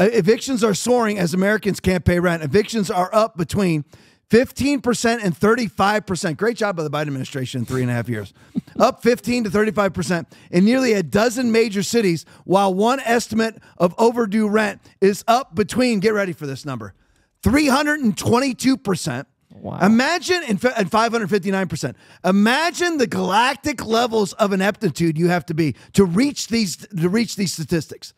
Uh, evictions are soaring as Americans can't pay rent. Evictions are up between 15% and 35%. Great job by the Biden administration in three and a half years. Up 15 to 35% in nearly a dozen major cities, while one estimate of overdue rent is up between, get ready for this number, 322%. Wow. Imagine, and 559%. Imagine the galactic levels of ineptitude you have to be to reach these to reach these statistics.